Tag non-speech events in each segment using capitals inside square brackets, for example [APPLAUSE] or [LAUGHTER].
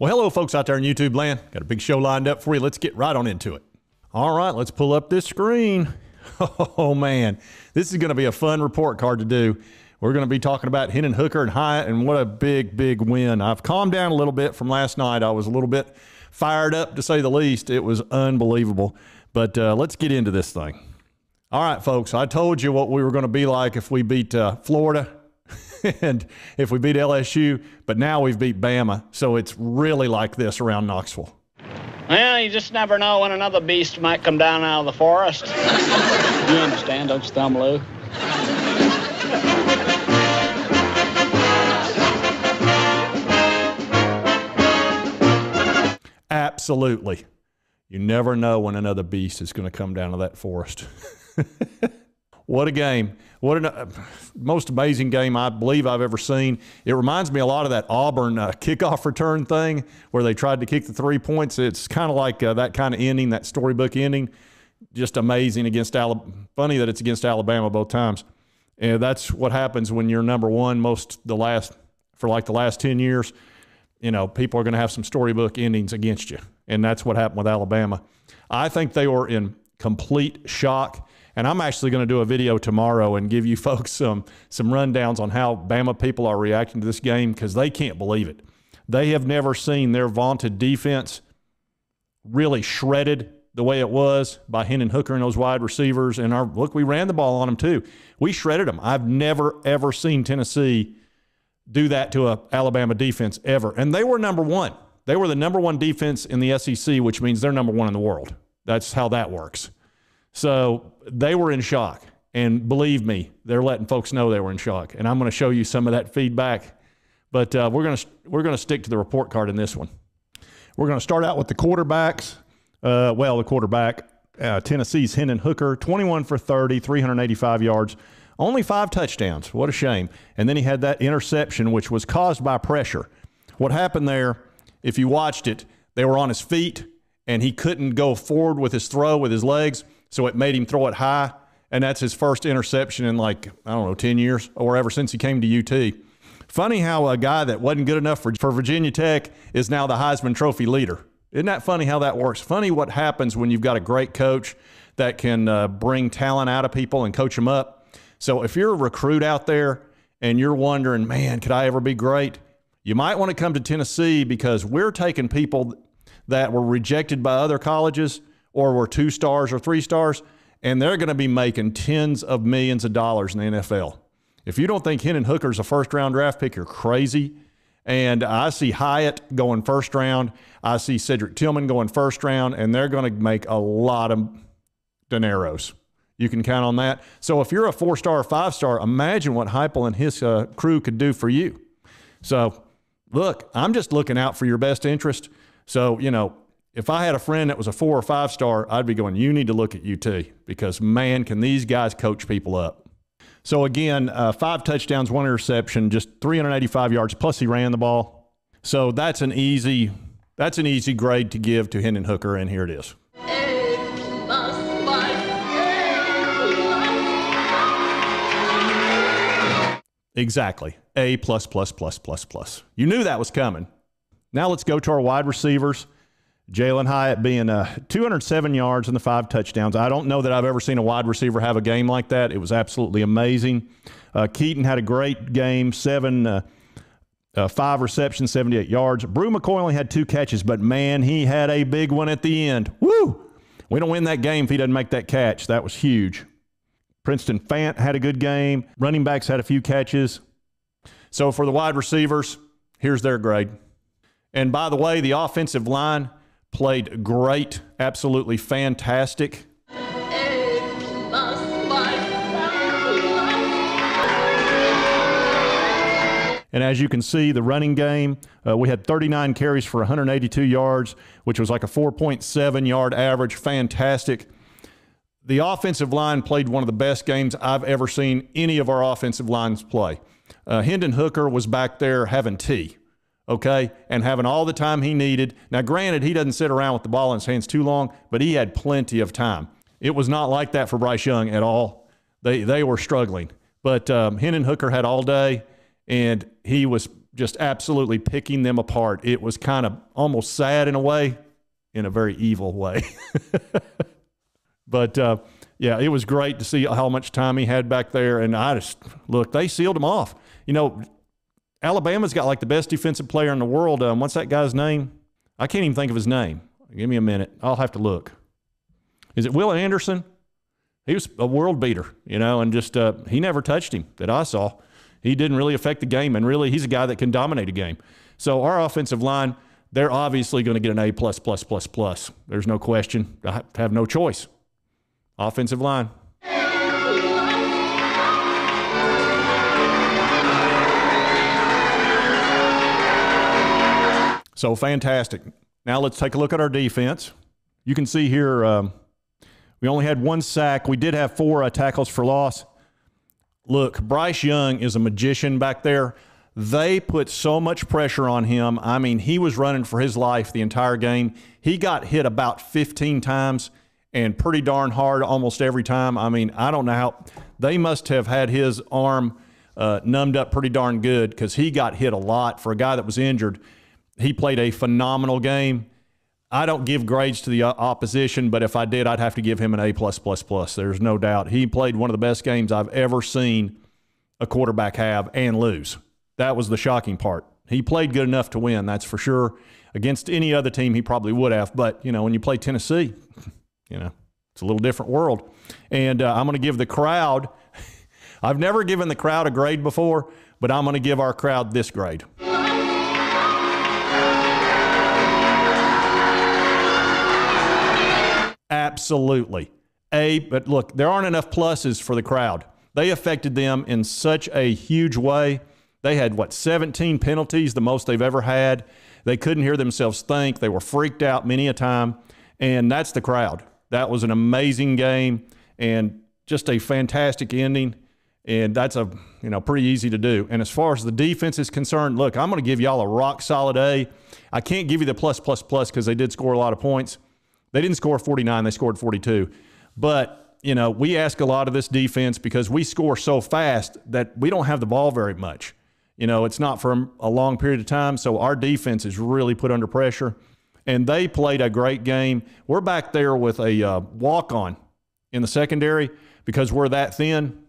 Well, hello, folks out there in YouTube land. Got a big show lined up for you. Let's get right on into it. All right, let's pull up this screen. [LAUGHS] Oh, man. This is going to be a fun report card to do. We're going to be talking about Hendon Hooker and Hyatt, and what a big, big win. I've calmed down a little bit from last night. I was a little bit fired up, to say the least. It was unbelievable. But uh, let's get into this thing. All right, folks, I told you what we were going to be like if we beat uh, Florida and if we beat LSU, but now we've beat Bama. So it's really like this around Knoxville. Well, you just never know when another beast might come down out of the forest. you understand, don't you, Thumb Lou? Absolutely. You never know when another beast is going to come down to that forest. [LAUGHS] what a game. What a uh, most amazing game I believe I've ever seen. It reminds me a lot of that Auburn uh, kickoff return thing where they tried to kick the three points. It's kind of like uh, that kind of ending, that storybook ending. Just amazing against Alabama. Funny that it's against Alabama both times. And that's what happens when you're number one most the last for like the last 10 years. You know, people are going to have some storybook endings against you. And that's what happened with Alabama. I think they were in complete shock. And I'm actually going to do a video tomorrow and give you [LAUGHS] folks some some rundowns on how Bama people are reacting to this game because they can't believe it. They have never seen their vaunted defense really shredded the way it was by Hendon Hooker and those wide receivers. And our look, we ran the ball on them too. We shredded them. I've never ever seen Tennessee do that to a Alabama defense ever. And they were number one. They were the number one defense in the SEC, which means they're number one in the world. That's how that works. So they were in shock. And believe me, they're letting folks know they were in shock. And I'm going to show you some of that feedback. But uh, we're going to we're going to stick to the report card in this one. We're going to start out with the quarterbacks. Uh, well, the quarterback, uh, Tennessee's Hendon Hooker, 21 for 30, 385 yards, only five touchdowns. What a shame. And then he had that interception, which was caused by pressure. What happened there, if you watched it, they were on his feet and he couldn't go forward with his throw with his legs. So it made him throw it high. And that's his first interception in like, I don't know, 10 years or ever since he came to UT. Funny how a guy that wasn't good enough for, for Virginia Tech is now the Heisman Trophy leader. Isn't that funny how that works? Funny what happens when you've got a great coach that can uh, bring talent out of people and coach them up. So if you're a recruit out there and you're wondering, man, could I ever be great? You might want to come to Tennessee because we're taking people that were rejected by other colleges or were two stars or three stars, and they're going to be making tens of millions of dollars in the NFL. If you don't think Hendon Hooker's a first round draft pick, you're crazy. And I see Hyatt going first round. I see Cedric Tillman going first round, and they're going to make a lot of dineros. You can count on that. So if you're a four star or five star, imagine what Heupel and his uh, crew could do for you. So look, I'm just looking out for your best interest. So, you know, if I had a friend that was a four or five star, I'd be going, you need to look at UT because, man, can these guys coach people up. So, again, uh, five touchdowns, one interception, just 385 yards, plus he ran the ball. So that's an easy that's an easy grade to give to Hendon Hooker, and here it is. Exactly. A plus plus plus plus plus. You knew that was coming. Now let's go to our wide receivers. Jalin Hyatt being uh, 207 yards and the five touchdowns. I don't know that I've ever seen a wide receiver have a game like that. It was absolutely amazing. Uh, Keyton had a great game, seven, uh, uh, five receptions, 78 yards. Bru McCoy only had two catches, but man, he had a big one at the end. Woo! We don't win that game if he doesn't make that catch. That was huge. Princeton Fant had a good game. Running backs had a few catches. So for the wide receivers, here's their grade. And by the way, the offensive line played great, absolutely fantastic. And as you can see, the running game, uh, we had 39 carries for 182 yards, which was like a 4.7 yard average. Fantastic. The offensive line played one of the best games I've ever seen any of our offensive lines play. Uh, Hendon Hooker was back there having tea okay, and having all the time he needed. Now, granted, he doesn't sit around with the ball in his hands too long, but he had plenty of time. It was not like that for Bryce Young at all. They they were struggling, but um, Hendon Hooker had all day, and he was just absolutely picking them apart. It was kind of almost sad in a way, in a very evil way. [LAUGHS] but uh, yeah, it was great to see how much time he had back there. And I just look, they sealed him off. You know, Alabama's got like the best defensive player in the world. Um, what's that guy's name? I can't even think of his name. Give me a minute. I'll have to look. Is it Will Anderson? He was a world beater, you know, and just uh, he never touched him that I saw. He didn't really affect the game, and really, he's a guy that can dominate a game. So our offensive line, they're obviously going to get an A plus plus plus plus. There's no question. I have no choice. Offensive line. So fantastic. Now let's take a look at our defense. You can see here um, we only had one sack. We did have four uh, tackles for loss. Look, Bryce Young is a magician back there. They put so much pressure on him. I mean, he was running for his life the entire game. He got hit about 15 times and pretty darn hard almost every time. I mean, I don't know how they must have had his arm uh, numbed up pretty darn good because he got hit a lot for a guy that was injured he played a phenomenal game. I don't give grades to the opposition, but if I did, I'd have to give him an A plus plus plus. There's no doubt. He played one of the best games I've ever seen a quarterback have and lose. That was the shocking part. He played good enough to win, that's for sure. Against any other team, he probably would have. But you know, when you play Tennessee, you know, it's a little different world. And uh, I'm going to give the crowd. [LAUGHS] I've never given the crowd a grade before, but I'm going to give our crowd this grade. Absolutely. A, but look, there aren't enough pluses for the crowd. They affected them in such a huge way. They had, what, 17 penalties, the most they've ever had. They couldn't hear themselves think. They were freaked out many a time. And that's the crowd. That was an amazing game and just a fantastic ending. And that's a, you know, pretty easy to do. And as far as the defense is concerned, look, I'm going to give y'all a rock solid A. I can't give you the plus, plus, plus because they did score a lot of points. They didn't score 49, they scored 42. But, you know, we ask a lot of this defense because we score so fast that we don't have the ball very much. You know, it's not for a long period of time. So our defense is really put under pressure. And they played a great game. We're back there with a uh, walk on in the secondary because we're that thin.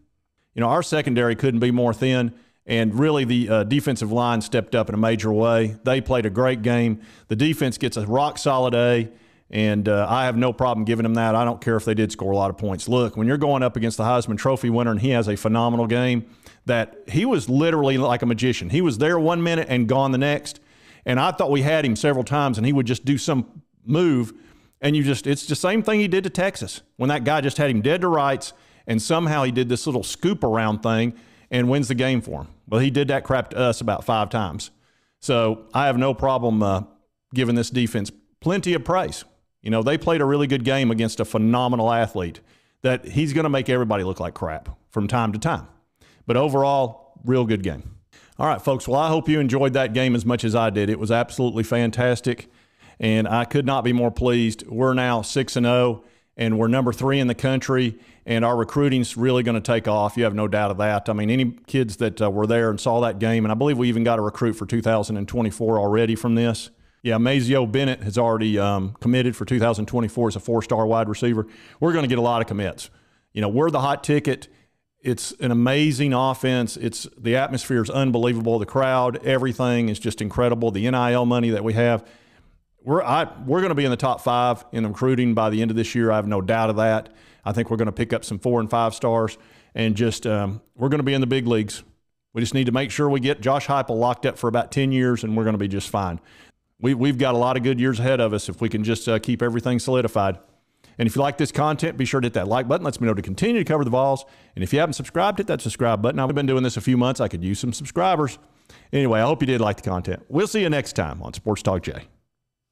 You know, our secondary couldn't be more thin. And really, the uh, defensive line stepped up in a major way. They played a great game. The defense gets a rock solid A. And uh, I have no problem giving him that. I don't care if they did score a lot of points. Look, when you're going up against the Heisman Trophy winner and he has a phenomenal game, that he was literally like a magician. He was there one minute and gone the next. And I thought we had him several times and he would just do some move. And you just, it's the same thing he did to Texas when that guy just had him dead to rights. And somehow he did this little scoop around thing and wins the game for him. Well, he did that crap to us about five times. So I have no problem uh, giving this defense plenty of praise. You know, they played a really good game against a phenomenal athlete that he's going to make everybody look like crap from time to time. But overall, real good game. All right, folks. Well, I hope you enjoyed that game as much as I did. It was absolutely fantastic, and I could not be more pleased. We're now 6 and 0, and we're number three in the country, and our recruiting's really going to take off. You have no doubt of that. I mean, any kids that uh, were there and saw that game, and I believe we even got a recruit for 2024 already from this. Yeah, Mazeo Bennett has already um, committed for 2024 as a four-star wide receiver. We're going to get a lot of commits. You know, we're the hot ticket. It's an amazing offense. It's the atmosphere is unbelievable. The crowd, everything is just incredible. The NIL money that we have. We're I, we're going to be in the top five in the recruiting by the end of this year. I have no doubt of that. I think we're going to pick up some four and five stars, and just um, we're going to be in the big leagues. We just need to make sure we get Josh Heupel locked up for about 10 years, and we're going to be just fine we, we've got a lot of good years ahead of us if we can just uh, keep everything solidified. And if you like this content, be sure to hit that like button. Lets me know to continue to cover the Vols. And if you haven't subscribed, hit that subscribe button. I've been doing this a few months. I could use some subscribers. Anyway, I hope you did like the content. We'll see you next time on Sports Talk J.